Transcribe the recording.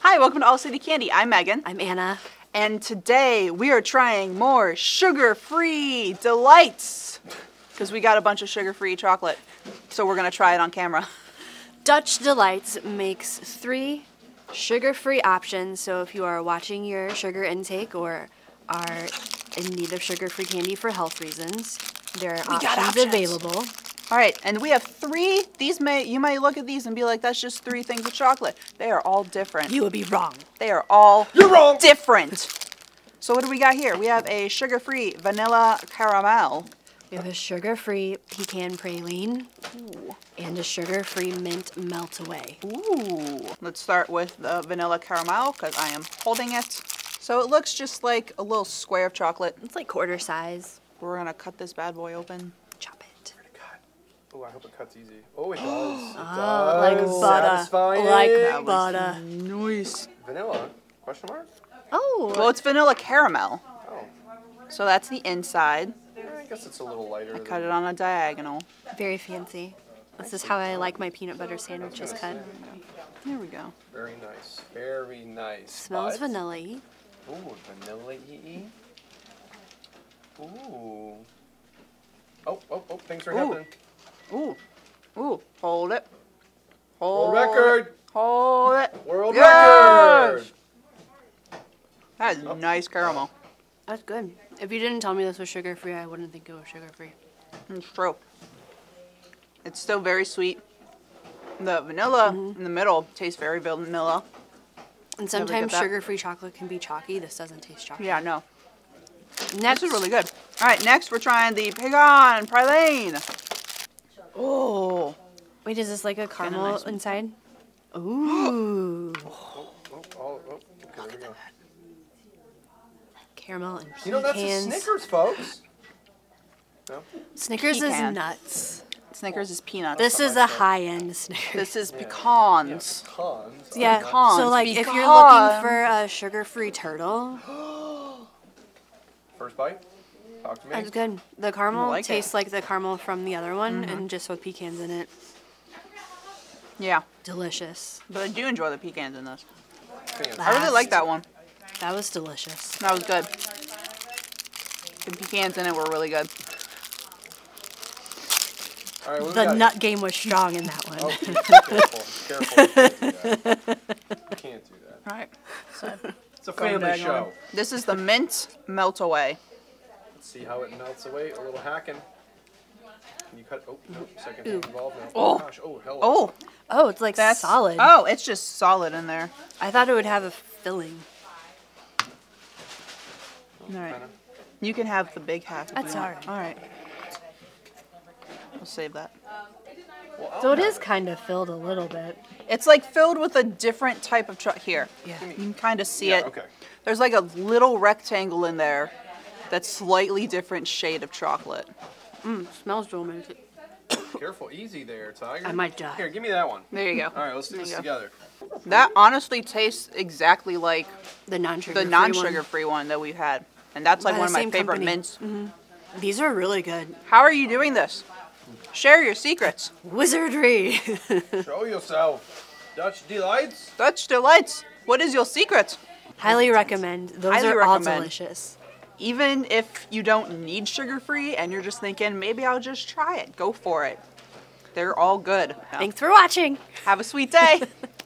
Hi, welcome to All City Candy. I'm Megan. I'm Anna. And today we are trying more sugar-free delights. Because we got a bunch of sugar-free chocolate. So we're going to try it on camera. Dutch Delights makes three sugar-free options. So if you are watching your sugar intake or are in need of sugar-free candy for health reasons, there are options, options. available. All right, and we have three. These may you might look at these and be like, that's just three things of chocolate. They are all different. You would be wrong. They are all You're wrong. different. So what do we got here? We have a sugar-free vanilla caramel. We have a sugar-free pecan praline Ooh. and a sugar-free mint melt away. Ooh. Let's start with the vanilla caramel because I am holding it. So it looks just like a little square of chocolate. It's like quarter size. We're gonna cut this bad boy open. Chop it. Oh, I hope it cuts easy. Oh, it does. It Oh, like does. butter. Satisfying. Like That was butter. Nice. Vanilla? Question mark? Oh, Well, it's vanilla caramel. Oh, So that's the inside. yeah, I guess it's a little lighter. I than- cut it on a diagonal. very fancy. This is how I like my peanut butter sandwiches cut. There we go. Very nice. Very nice. Smells But- vanilla-y. Ooh, vanilla y. Ooh. Oh, oh, oh, things are Ooh. happening. Ooh. Ooh. Hold it. World Hold it. record! Hold it. World Yes! record! That is nice caramel. That's good. If you didn't tell me this was sugar free, I wouldn't think it was sugar free. It's true. It's still very sweet. The vanilla Mm-hmm. in the middle tastes very vanilla. And sometimes sugar free chocolate can be chalky. This doesn't taste chalky. Yeah, no. Next This is really good. All right, next we're trying the pecan praline. Oh, Wait, is this like a caramel nice inside? Ooh. Oh, oh, oh, okay, there we go. Caramel and pecans. You know, that's a Snickers, folks. No? Snickers Pecan. is nuts. Snickers is peanuts. This is a high end Snickers. This is pecans. Cons. yeah. pecans, So like, if you're looking for a sugar free turtle, First bite? Talk to me. that's good. The caramel like it. tastes like the caramel from the other one, mm-hmm. and just with pecans in it. Yeah, Delicious. but I do enjoy the pecans in this. Fans. I really like that one. That was delicious. That was good. The pecans in it were really good. All right, The got nut game was strong in that one. Oh, careful, careful. You can't do that. All right. It's a family diagonal. show. This is the mint melt away. Let's see how it melts away. A little hacking. Can you cut? Oh, no, second hand involved now. Oh. oh. gosh. Oh, hell. Oh, Oh, it's like that's solid. Oh, it's just solid in there. I thought it would have a filling. All right. You can have the big half. if That's you all want. right. All right. We'll save that. Well, I'll So it have is kind of filled a little bit. It's like filled with a different type of chocolate. Here, Yeah. you can kind of see Yeah, it. okay. There's like a little rectangle in there that's slightly different shade of chocolate. Mm. Smells real amazing. Careful, easy there, Tiger. I might die. Here, give me that one. There you go. All right, let's do There this together. That honestly tastes exactly like The non-sugar. the free non-sugar free one that we've had, and that's like By one of my favorite company. mints. One. These are really good. How are you doing this? Share your secrets. Wizardry. Show yourself. Dutch delights. Dutch delights. What is your secret? Highly recommend. Those Highly are all delicious. Even if you don't need sugar free and you're just thinking maybe I'll just try it, go for it. They're all good. Now, Thanks for watching. have a sweet day.